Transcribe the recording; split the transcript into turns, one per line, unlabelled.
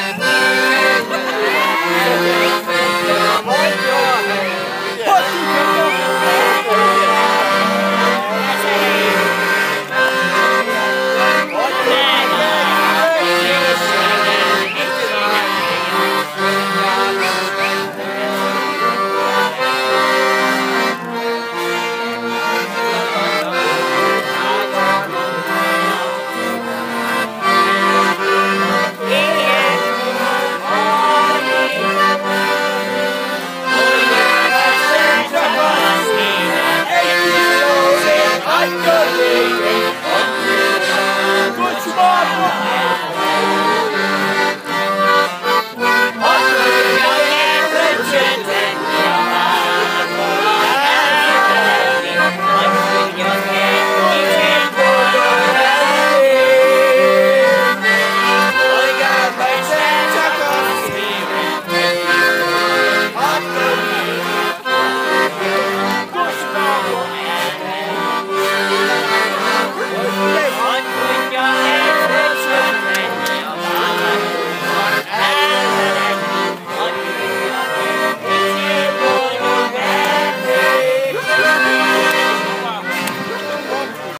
Bye.